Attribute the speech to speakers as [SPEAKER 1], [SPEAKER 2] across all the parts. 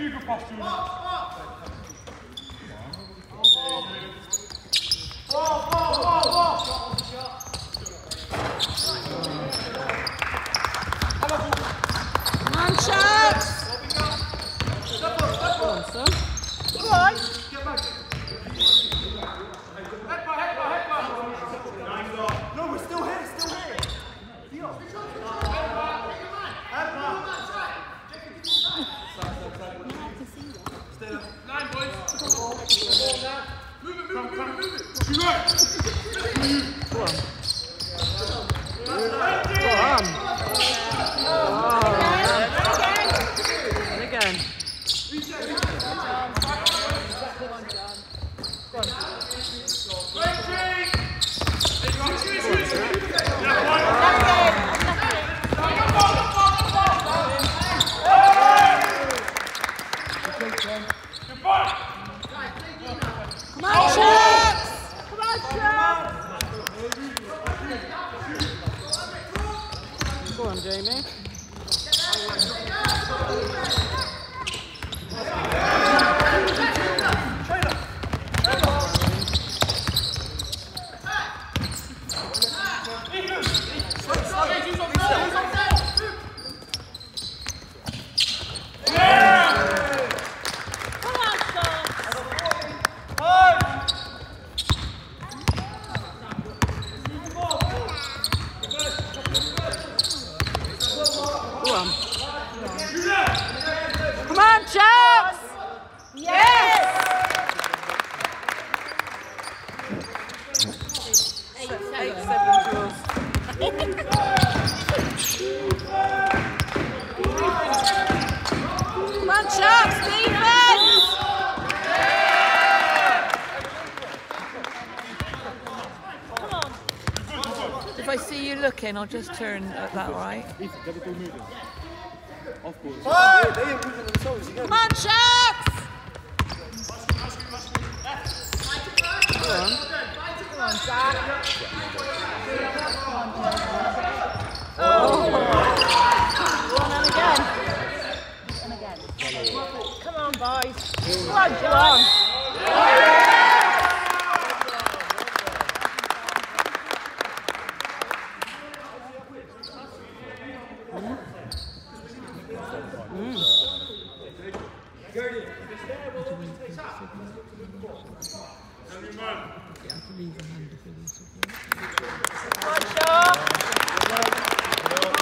[SPEAKER 1] incrível, Pastor. 媳妇儿嗯。了 doing, Jamie? You just turn at that right?
[SPEAKER 2] Moving. Off ball.
[SPEAKER 3] They.
[SPEAKER 1] Come on, Sharks! Oh. Go on, and again. And again. Come on, boys. Come on. Come on,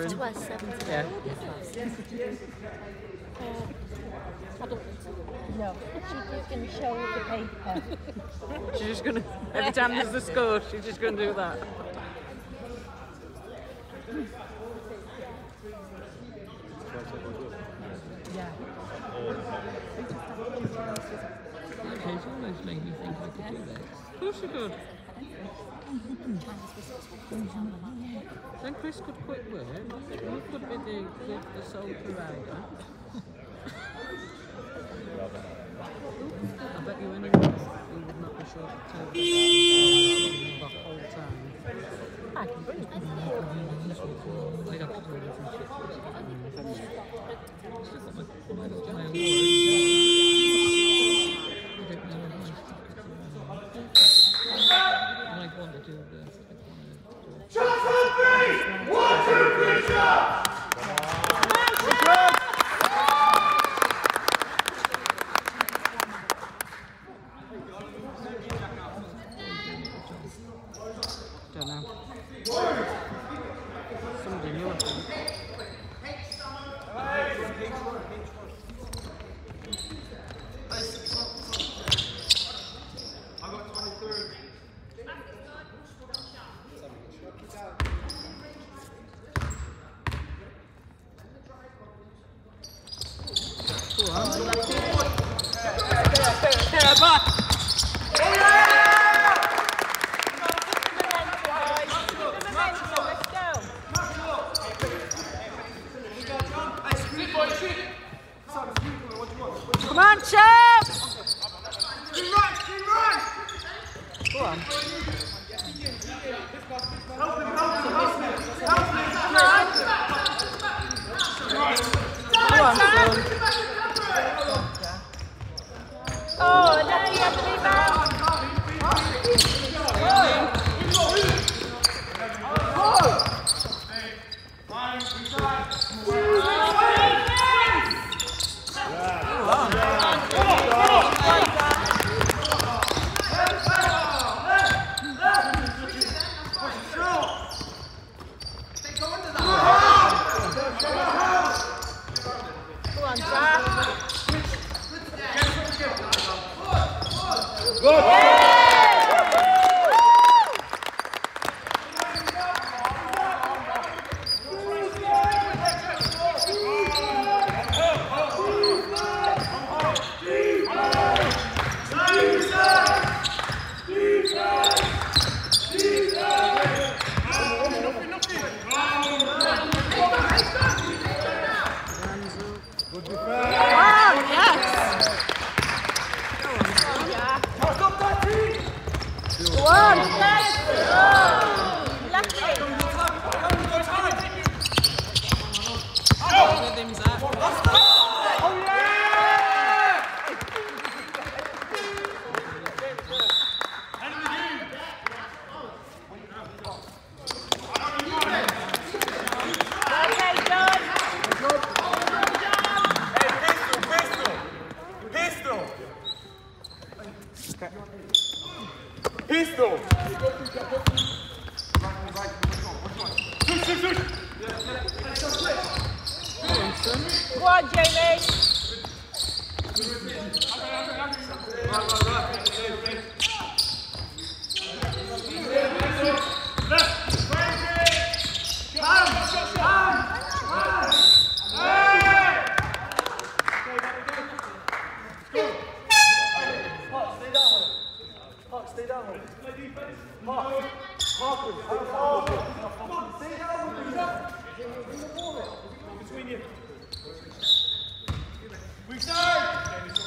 [SPEAKER 1] him told, Karen.
[SPEAKER 4] to us, seven to
[SPEAKER 1] Yeah.
[SPEAKER 4] I don't No. She's just going to show you the paper.
[SPEAKER 1] She's just gonna every time there's the score, she's just gonna do that. Yeah. It's almost made me think I could do this. Of course you could. Then Chris could quit work. You could be the, the, the sole provider. I bet you anyone who would not be short of two the whole time.
[SPEAKER 4] I can bring it.
[SPEAKER 1] They'd have to do different shifts. It's just that my, my, my award, I don't know if my I want to do the. Don't know. Somebody knew, I think. Go on. Come on, chaps! Go on. Go on, son.
[SPEAKER 4] Oh,
[SPEAKER 5] Pistol! Kładzie, lej! Dobra, dobra, dobra.
[SPEAKER 6] Between you. Weak side.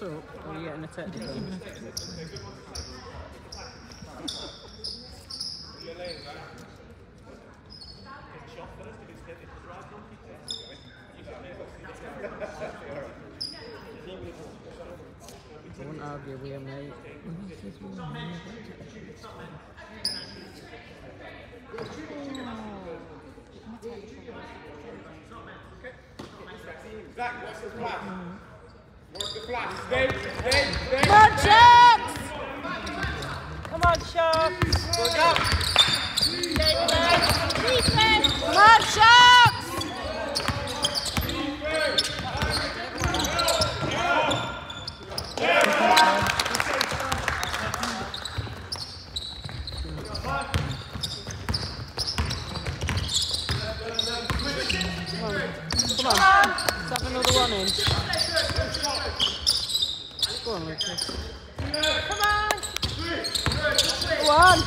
[SPEAKER 1] Shut up or you're getting a technical. I wouldn't argue with you, mate.
[SPEAKER 6] Stay, stay, stay.
[SPEAKER 4] Come on, Sharks. Come on, Sharks. Come on, Sharks.
[SPEAKER 1] Come on. Let's have another one in. Go on, Lucas.
[SPEAKER 4] Come on.
[SPEAKER 1] Go on.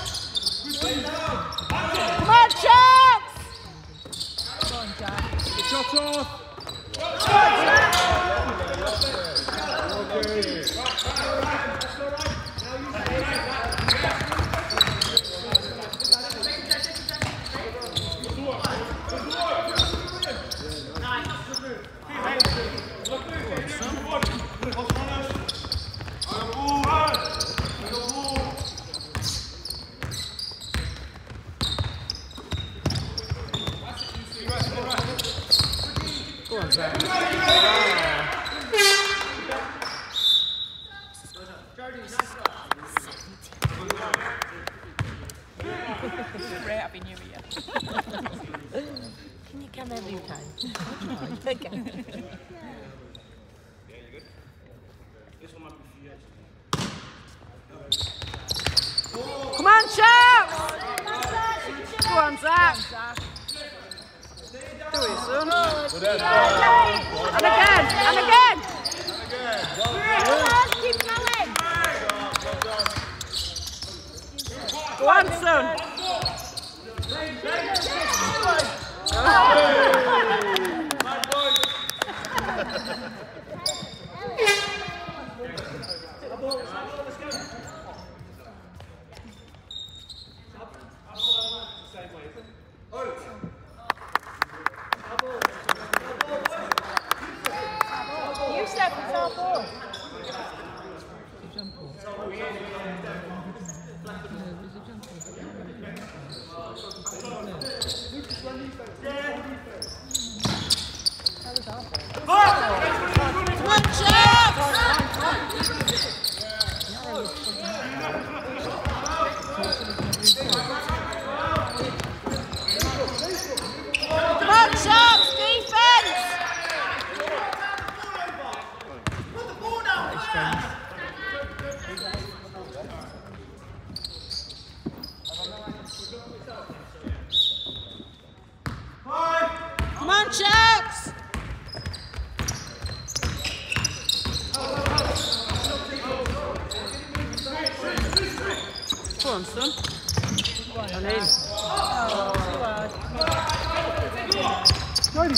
[SPEAKER 4] Come on, Sharks. Come on, Jack.
[SPEAKER 7] Shut off.
[SPEAKER 1] Go on, Zach.
[SPEAKER 4] Great Happy New Year.
[SPEAKER 1] Can you come every time?
[SPEAKER 4] Okay.
[SPEAKER 1] Come on, Sharks! Go on, Zach. Do it, son. And again, and again.
[SPEAKER 4] Come on, keep going.
[SPEAKER 1] Go on, son.
[SPEAKER 8] On,
[SPEAKER 4] isso. Olha ele.
[SPEAKER 1] Suave.